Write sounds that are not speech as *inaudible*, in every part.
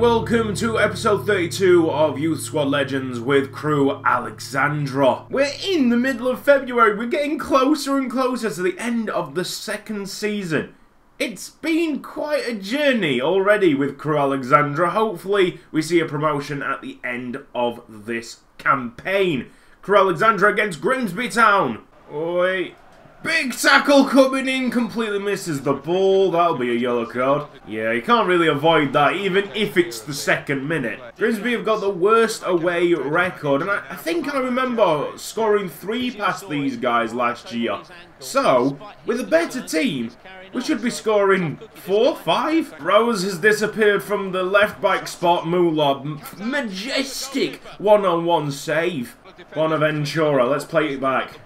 welcome to episode 32 of Youth Squad Legends with Crewe Alexandra. We're in the middle of February, we're getting closer and closer to the end of the second season. It's been quite a journey already with Crewe Alexandra. Hopefully we see a promotion at the end of this campaign. Crewe Alexandra against Grimsby Town. Oi, Big tackle coming in, completely misses the ball. That'll be a yellow card. Yeah, you can't really avoid that, even if it's the second minute. Grimsby have got the worst away record, and I, I think I remember scoring three past these guys last year. So, with a better team, we should be scoring four, five. Rose has disappeared from the left back spot. Mulab, majestic one-on-one -on -one save. Bonaventura, let's play it back.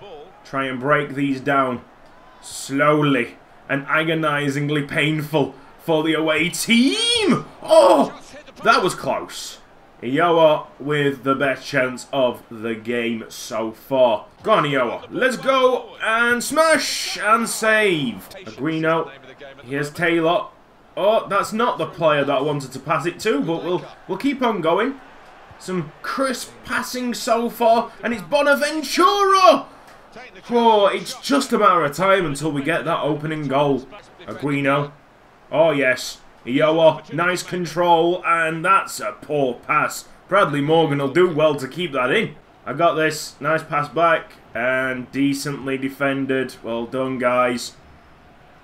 Try and break these down. Slowly and agonizingly painful for the away team. Oh, that was close. Iowa with the best chance of the game so far. Go on, Iowa. Let's go and smash and save. Aguino. Here's Taylor. Oh, that's not the player that I wanted to pass it to, but we'll we'll keep on going. Some crisp passing so far, and it's Bonaventura! Oh, it's just a matter of time until we get that opening goal. Aguino. Oh, yes. Iowa, nice control, and that's a poor pass. Bradley Morgan will do well to keep that in. I got this. Nice pass back, and decently defended. Well done, guys.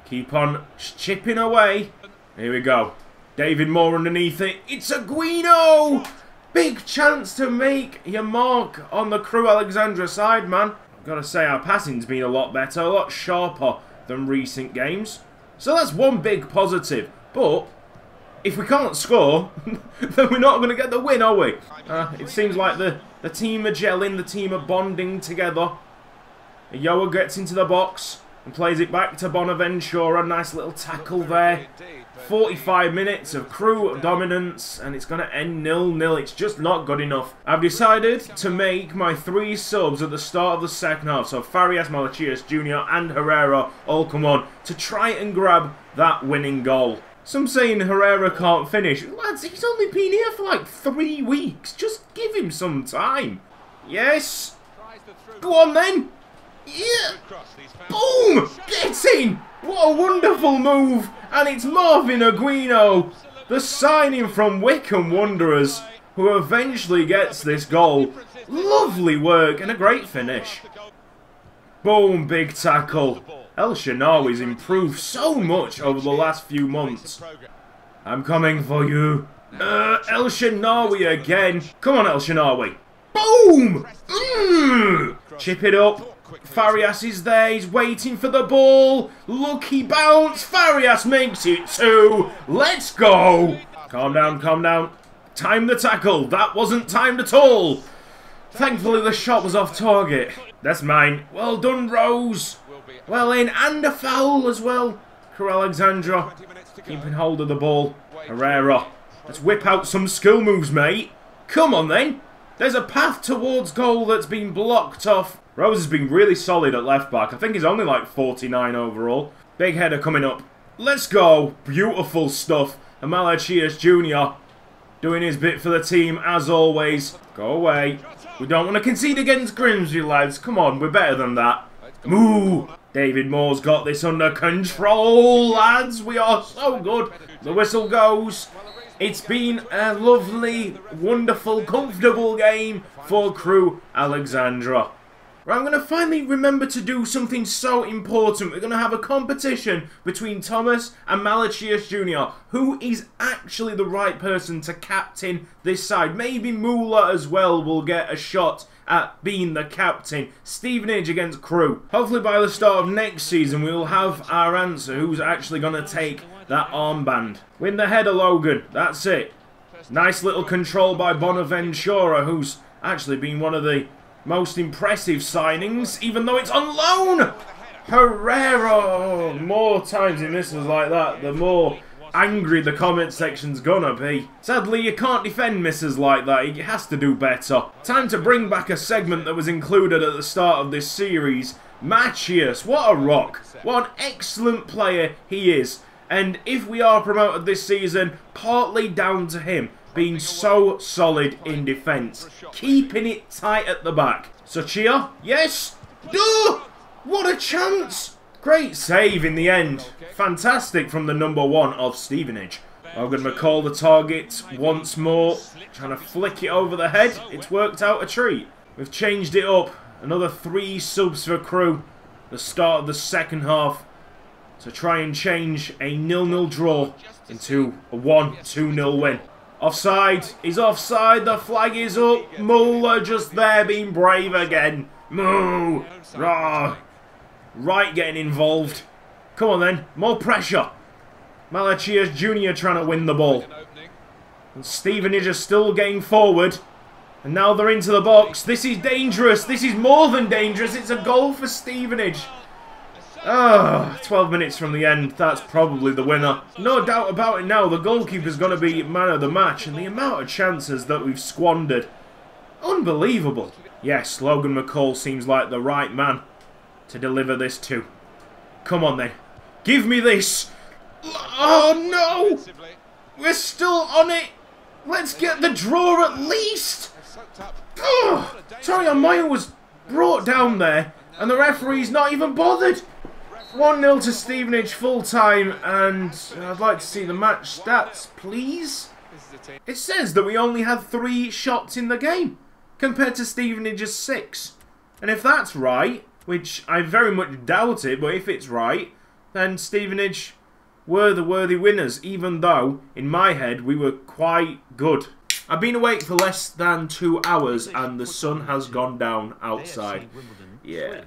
Keep on chipping away. Here we go. David Moore underneath it. It's Aguino! Big chance to make your mark on the Crewe Alexandra side, man. Gotta say, our passing's been a lot better, a lot sharper than recent games. So that's one big positive. But, if we can't score, *laughs* then we're not going to get the win, are we? Uh, it seems like the, the team are gelling, the team are bonding together. Yoa gets into the box and plays it back to Bonaventura. Nice little tackle there. 45 minutes of Crewe dominance, and it's going to end nil-nil. It's just not good enough. I've decided to make my three subs at the start of the second half. So Farias, Malachias Jr. and Herrera all come on to try and grab that winning goal. Some saying Herrera can't finish. Lads, he's only been here for like three weeks. Just give him some time. Yes. Go on then. Yeah. Boom! Get in! What a wonderful move! And it's Marvin Aguino, the signing from Wycombe Wanderers, who eventually gets this goal. Lovely work and a great finish. Boom, big tackle. El Shanawi's improved so much over the last few months. I'm coming for you. Uh, El Shanawi again. Come on, El Shanawi. Boom! Mm. Chip it up. Farias is there, he's waiting for the ball. Lucky bounce, Farias makes it two. Let's go. Calm down, calm down. Time the tackle, that wasn't timed at all. Thankfully the shot was off target. That's mine. Well done, Rose. Well in, and a foul as well. For Alexandra. Keeping hold of the ball. Herrera. Let's whip out some skill moves, mate. Come on then. There's a path towards goal that's been blocked off. Rose has been really solid at left back. I think he's only like 49 overall. Big header coming up. Let's go. Beautiful stuff. Amalachias Jr. doing his bit for the team as always. Go away. We don't want to concede against Grimsby, lads. Come on, we're better than that. Moo! David Moore's got this under control, lads. We are so good. The whistle goes. It's been a lovely, wonderful, comfortable game for Crewe Alexandra. Right, I'm going to finally remember to do something so important. We're going to have a competition between Thomas and Malachias Jr. Who is actually the right person to captain this side? Maybe Mula as well will get a shot at being the captain. Stevenage against Crewe. Hopefully by the start of next season we will have our answer who's actually going to take that armband. Win the header, Logan. That's it. Nice little control by Bonaventura, who's actually been one of the most impressive signings, even though it's on loan. Herrera! Oh, more times he misses like that, the more angry the comment section's gonna be. Sadly, you can't defend misses like that, he has to do better. Time to bring back a segment that was included at the start of this series. Machius, what a rock. What an excellent player he is. And if we are promoted this season, partly down to him. Being so solid in defence, keeping it tight at the back. So Sochia, yes! Duh! What a chance! Great save in the end. Fantastic from the number one of Stevenage. Logan McCall the target once more. Trying to flick it over the head. It's worked out a treat. We've changed it up. Another three subs for Crewe. The start of the second half. To try and change a nil-nil draw into a 1-2-0 win. Offside. He's offside. The flag is up. Muller just there being brave again. Moo. Rah. Right getting involved. Come on then. More pressure. Malachias Jr. trying to win the ball. And Stevenage are still getting forward. And now they're into the box. This is dangerous. This is more than dangerous. It's a goal for Stevenage. Oh, 12 minutes from the end. That's probably the winner. No doubt about it now. The goalkeeper's going to be man of the match. And the amount of chances that we've squandered. Unbelievable. Yes, Logan McCall seems like the right man to deliver this to. Come on then. Give me this. Oh no! We're still on it. Let's get the draw at least. Oh, Torian Meyer was brought down there and the referee's not even bothered. 1-0 to Stevenage full time and I'd like to see the match stats, please. It says that we only had three shots in the game compared to Stevenage's six. And if that's right, which I very much doubt it, but if it's right, then Stevenage were the worthy winners, even though, in my head, we were quite good. I've been awake for less than two hours and the sun has gone down outside. Yeah.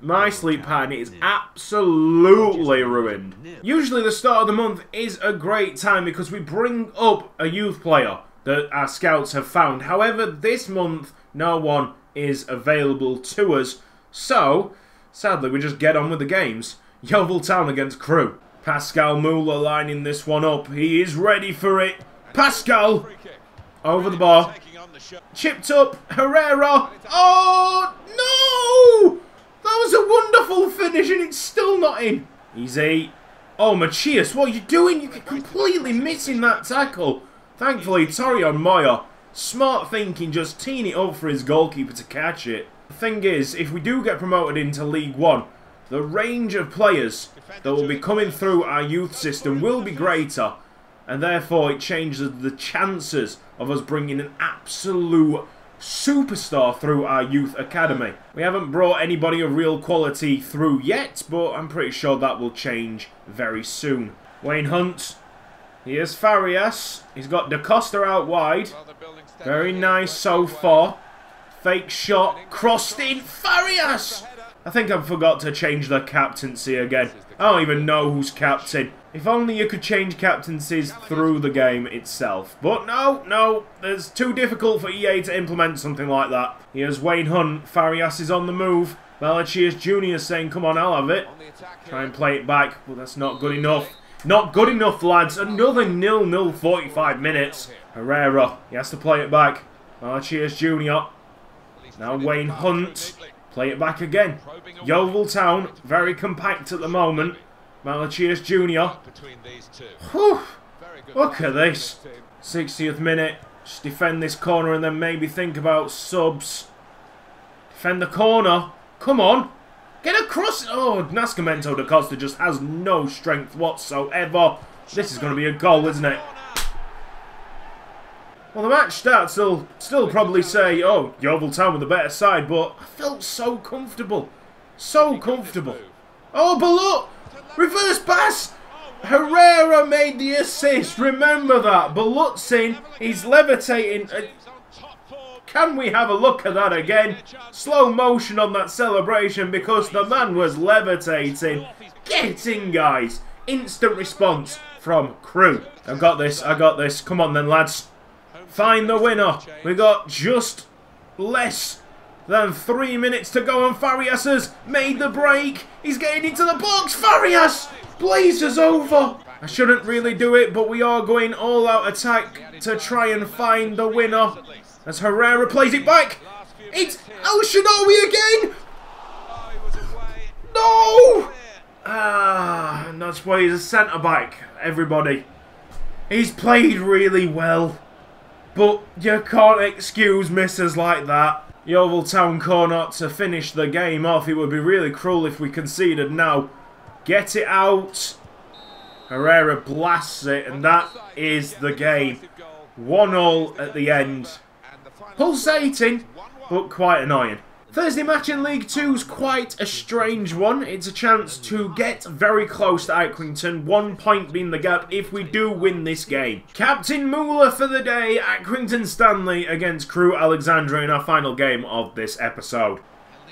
My sleep pattern is absolutely ruined. Usually the start of the month is a great time because we bring up a youth player that our scouts have found. However, this month, no one is available to us so, sadly, we just get on with the games. Yeovil Town against Crewe. Pascal Muller lining this one up. He is ready for it. Pascal! Over the bar. Chipped up. Herrera. Oh, no! That was a wonderful finish and it's still not in. Easy. Oh, Machias, what are you doing? You're completely missing that tackle. Thankfully, Torian Moya, smart thinking, just teeing it up for his goalkeeper to catch it. The thing is, if we do get promoted into League One, the range of players that will be coming through our youth system will be greater, and therefore it changes the chances of us bringing an absolute superstar through our youth academy. We haven't brought anybody of real quality through yet, but I'm pretty sure that will change very soon. Wayne Hunt. Here's Farias. He's got Da Costa out wide. Very nice so far. Fake shot. Crossed in. Farias! I think I forgot to change the captaincy again. I don't even know who's captain. If only you could change captaincies through the game itself. But no, no, it's too difficult for EA to implement something like that. Here's Wayne Hunt. Farias is on the move. Malachias Jr. saying, come on, I'll have it. Try and play it back, but that's not good enough. Not good enough, lads. Another nil-nil 45 minutes. Herrera, he has to play it back. Malachias Jr. Now Wayne Hunt. Play it back again. Yeovil Town, very compact at the moment. Malachias Jr. Whew. Look at this. 60th minute. Just defend this corner and then maybe think about subs. Defend the corner. Come on. Get across. Oh, Nascimento da Costa just has no strength whatsoever. This is going to be a goal, isn't it? Well, the match stats will still probably say, oh, Yeovil Town with the better side, but I felt so comfortable. So comfortable. Oh, Balut! Reverse pass! Herrera made the assist. Remember that. Balutzin, he's levitating. Uh, can we have a look at that again? Slow motion on that celebration because the man was levitating. Get in, guys. Instant response from Crewe. I've got this. I got this. Come on then, lads find the winner. We got just less than three minutes to go and Farias has made the break. He's getting into the box. Farias blazes over. I shouldn't really do it, but we are going all-out attack to try and find the winner. As Herrera plays it back. It's El Shinawi again. No! Ah, and that's why he's a centre-back, everybody. He's played really well. But you can't excuse misses like that. Yeovil Town Connaught to finish the game off. It would be really cruel if we conceded now. Get it out. Herrera blasts it, and that is the game. 1-0 at the end. Pulsating, but quite annoying. Thursday match in League 2 is quite a strange one. It's a chance to get very close to Accrington, one point being the gap if we do win this game. Captain Moolah for the day, Accrington Stanley against Crewe Alexandra in our final game of this episode.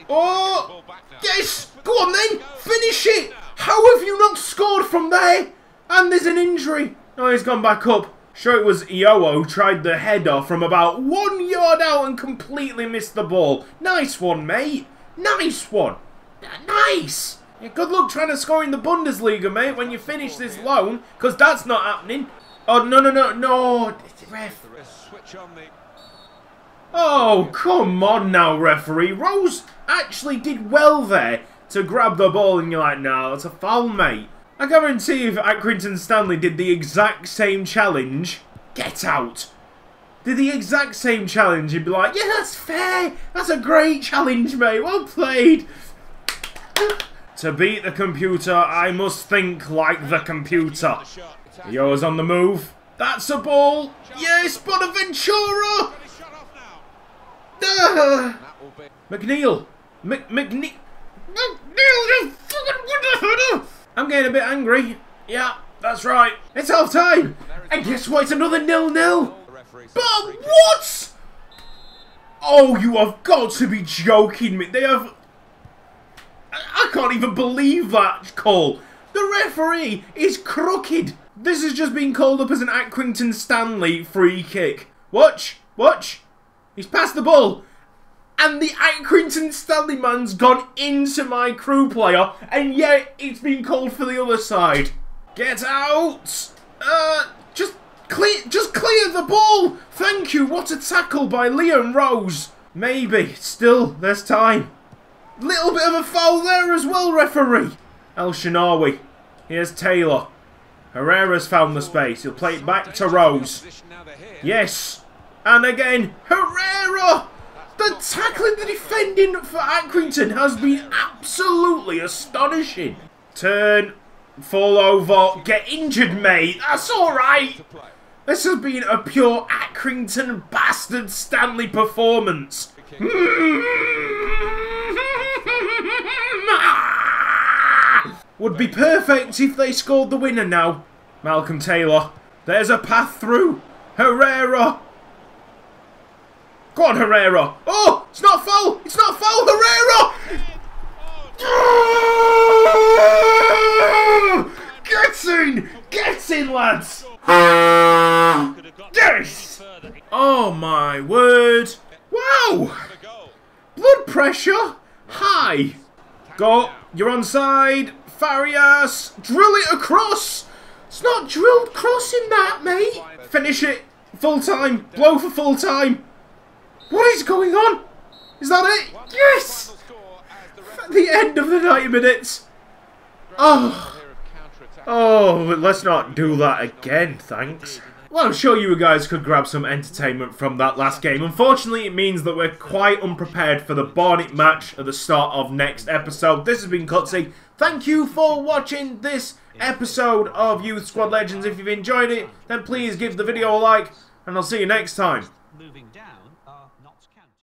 Oh! Yes! Go on then! Finish it! How have you not scored from there? And there's an injury. Oh, he's gone back up. Sure, it was Iowo who tried the header from about one yard out and completely missed the ball. Nice one, mate. Nice one. Nice. Yeah, good luck trying to score in the Bundesliga, mate, when you finish this loan, because that's not happening. Oh, no, no, no, no. Ref. Oh, come on now, referee. Rose actually did well there to grab the ball, and you're like, no, it's a foul, mate. I guarantee if Accrington Stanley did the exact same challenge, get out. Did the exact same challenge, you'd be like, yeah, that's fair. That's a great challenge, mate. Well played. *laughs* to beat the computer, I must think like the computer. Yours on the move. That's a ball. Yes, Bonaventura. Uh, McNeil. Mc McNeil. McNeil, you fucking I'm getting a bit angry. Yeah, that's right. It's half time. And guess what? It's another nil-nil. But what? Oh, you have got to be joking me. They have... I can't even believe that call. The referee is crooked. This has just been called up as an Accrington Stanley free kick. Watch, watch. He's passed the ball and the Accrington Stanley man's gone into my Crewe player, and yet it's been called for the other side. Get out! Uh, just clear, just clear the ball. Thank you. What a tackle by Liam Rose. Maybe. Still, there's time. Little bit of a foul there as well, referee. El Shinawi. Here's Taylor. Herrera's found the space. He'll play it back to Rose. Yes. And again, Herrera! The tackling, the defending for Accrington has been absolutely astonishing. Turn, fall over, get injured, mate. That's all right. This has been a pure Accrington bastard Stanley performance. *laughs* Would be perfect if they scored the winner now. Malcolm Taylor. There's a path through. Herrera Go on, Herrera. Oh, it's not foul. It's not foul, Herrera. *laughs* Get in. Get in, lads. Yes. Oh, my word. Wow. Blood pressure. High. Go. You're on side. Farias. Drill it across. It's not drilled crossing that, mate. Finish it. Full time. Blow for full time. What is going on? Is that it? Yes! At the end of the 90 minutes. Oh. Oh, let's not do that again, thanks. Well, I'm sure you guys could grab some entertainment from that last game. Unfortunately, it means that we're quite unprepared for the Barnet match at the start of next episode. This has been Cutzy. Thank you for watching this episode of Youth Squad Legends. If you've enjoyed it, then please give the video a like, and I'll see you next time.